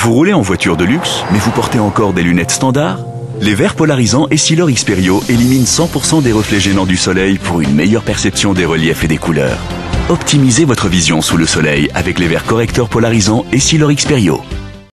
Vous roulez en voiture de luxe, mais vous portez encore des lunettes standard? Les verres polarisants Essilor Xperio éliminent 100% des reflets gênants du soleil pour une meilleure perception des reliefs et des couleurs. Optimisez votre vision sous le soleil avec les verres correcteurs polarisants Essilor Xperio.